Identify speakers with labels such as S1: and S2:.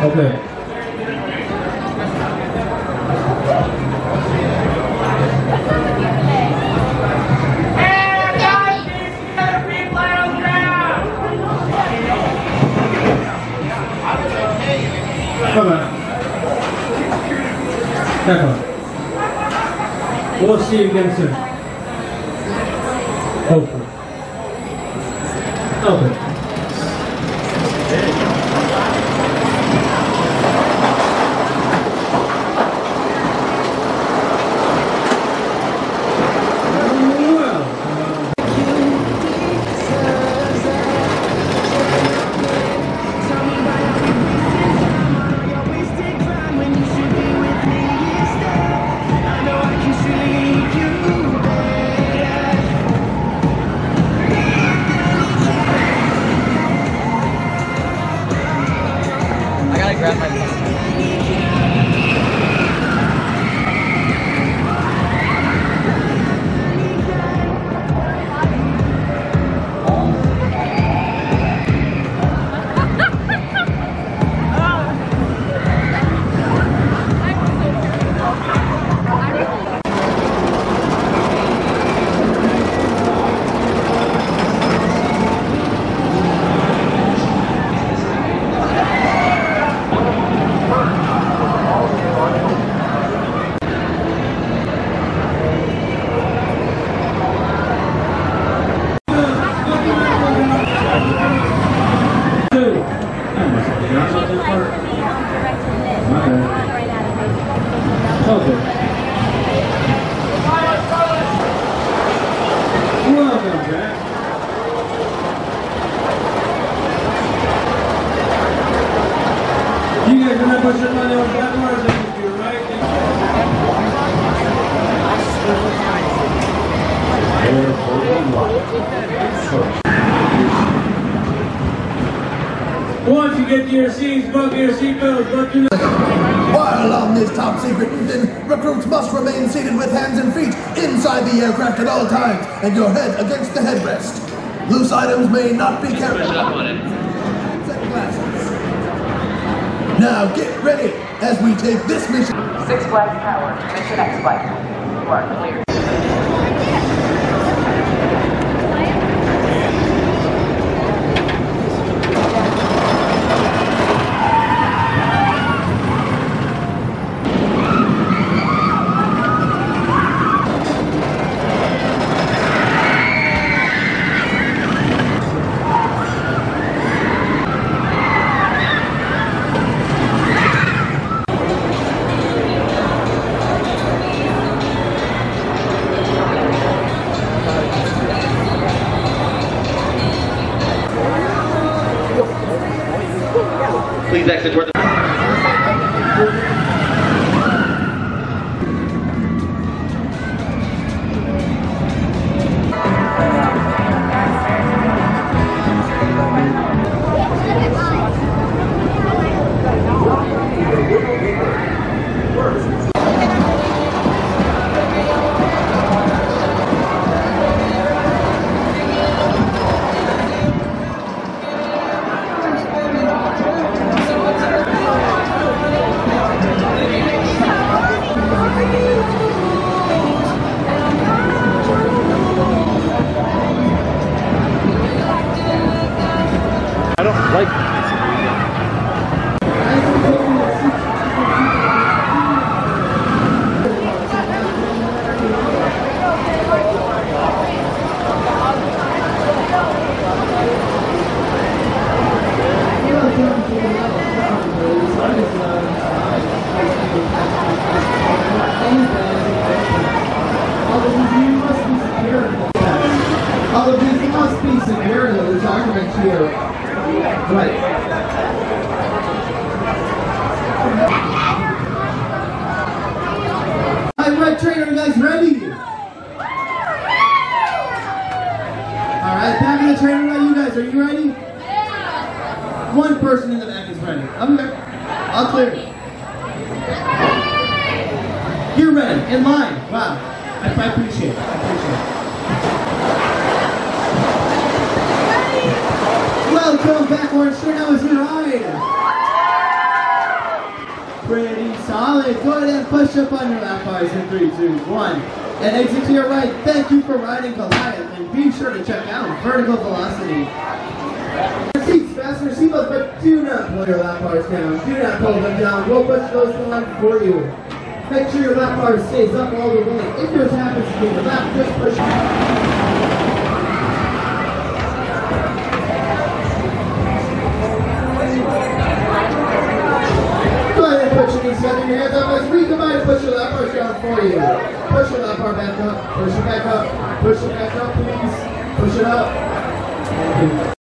S1: Okay. Come on. Back on. We'll see you again soon. Hopefully. Okay.
S2: Grab my.
S1: Once you get to your seats, buckle your seatbelts, buckle your
S3: While on this top secret mission, recruits must remain seated with hands and feet inside the aircraft at all times and your head against the headrest. Loose items may not be carried. Now get ready as we take this mission.
S4: Six Flags Tower, Mission X Flight. You are clear.
S5: Please exit toward the.
S6: Here. Right. Red train, are you guys ready? Alright, back in the train, right, you guys, are you ready? One person in the back is ready. I'm Okay. I'll clear it. You're ready, in line. Wow. I, I appreciate it. I appreciate it. Ride? Pretty solid. Go ahead and push up on your lap bars in three, two, one. And exit to your right. Thank you for riding Goliath. And be sure to check out Vertical Velocity. Seats, fasten your seatbelts, but do not pull your lap bars down. Do not pull them down. We'll push those down for you. Make sure your lap bar stays up all the way. If yours happens to be the lap, just push. Back up, push it back up, push it back up, please. Push it up.